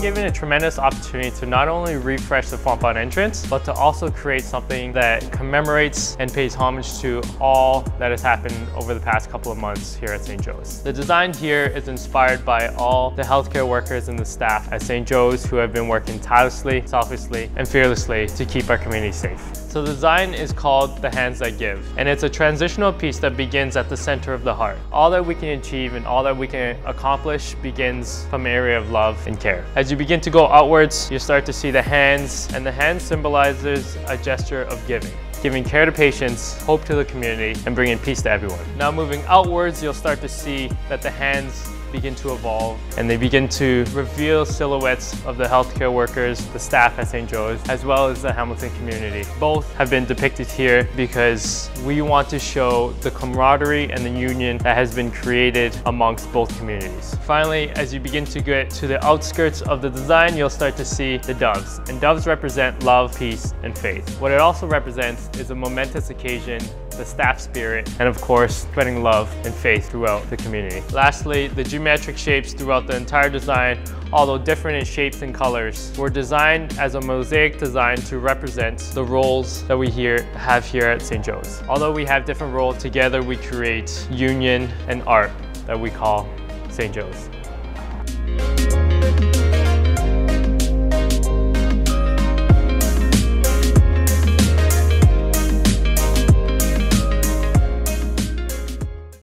given a tremendous opportunity to not only refresh the Fontbonne entrance, but to also create something that commemorates and pays homage to all that has happened over the past couple of months here at St. Joe's. The design here is inspired by all the healthcare workers and the staff at St. Joe's who have been working tirelessly, selflessly, and fearlessly to keep our community safe. So the design is called The Hands That Give, and it's a transitional piece that begins at the center of the heart. All that we can achieve and all that we can accomplish begins from an area of love and care. As you begin to go outwards, you start to see the hands, and the hand symbolizes a gesture of giving giving care to patients, hope to the community, and bringing peace to everyone. Now moving outwards, you'll start to see that the hands begin to evolve and they begin to reveal silhouettes of the healthcare workers, the staff at St. Joe's, as well as the Hamilton community. Both have been depicted here because we want to show the camaraderie and the union that has been created amongst both communities. Finally, as you begin to get to the outskirts of the design, you'll start to see the doves. And doves represent love, peace, and faith. What it also represents is a momentous occasion the staff spirit, and of course, spreading love and faith throughout the community. Lastly, the geometric shapes throughout the entire design, although different in shapes and colors, were designed as a mosaic design to represent the roles that we here have here at St. Joe's. Although we have different roles, together we create union and art that we call St. Joe's.